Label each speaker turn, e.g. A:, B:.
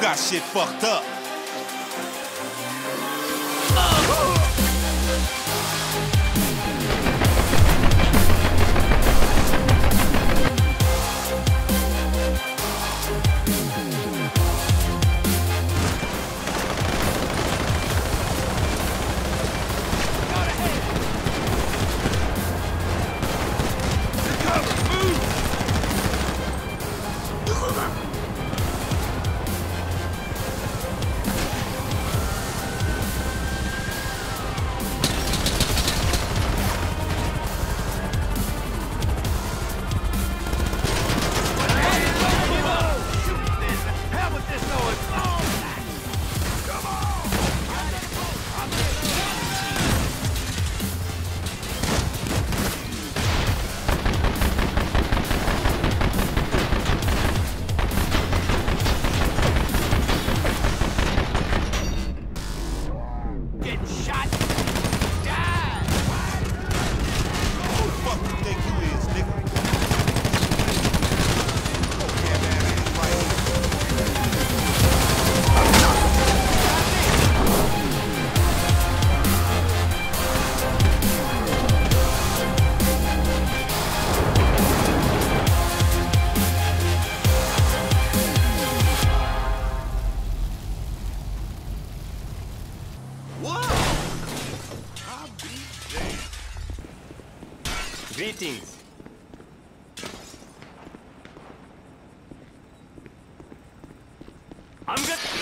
A: got shit fucked up. Greetings. I'm
B: good.